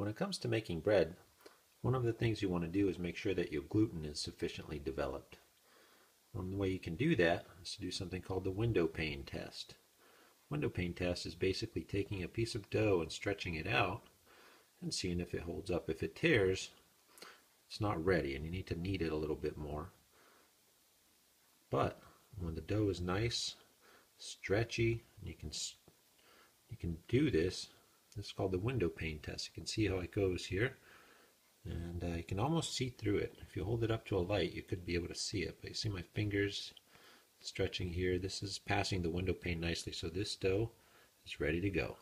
When it comes to making bread, one of the things you want to do is make sure that your gluten is sufficiently developed. One way you can do that is to do something called the window pane test. Window pane test is basically taking a piece of dough and stretching it out and seeing if it holds up. If it tears, it's not ready and you need to knead it a little bit more. But when the dough is nice, stretchy, you can you can do this. This is called the window pane test. You can see how it goes here. And uh, you can almost see through it. If you hold it up to a light, you could be able to see it. But you see my fingers stretching here. This is passing the window pane nicely. So this dough is ready to go.